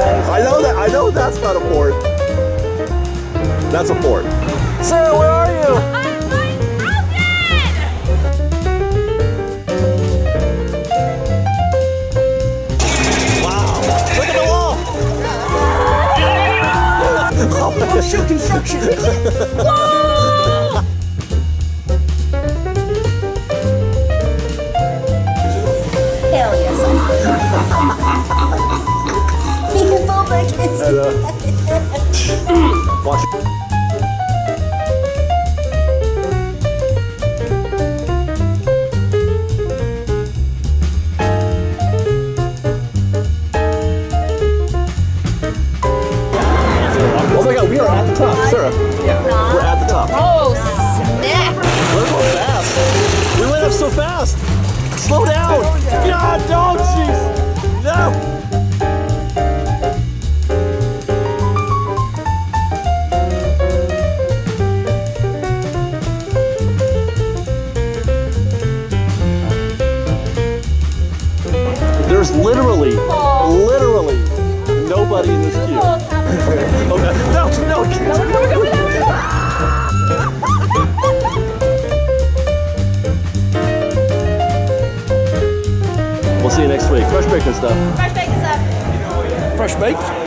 I know that. I know that's not a fort. That's a fort. Sarah, where are you? I'm going Wow. Look at the wall. Oh, shoot, construction. Hell yes. uh, watch. Oh my god, we are at the top, Sarah. We're at the top. Oh, snap. We're going fast. We went up so fast. Slow down. God, There's literally, literally nobody in this queue. Oh, okay. No, no, no. We'll see you next week. Fresh baked and stuff. Fresh baked and stuff. Fresh baked.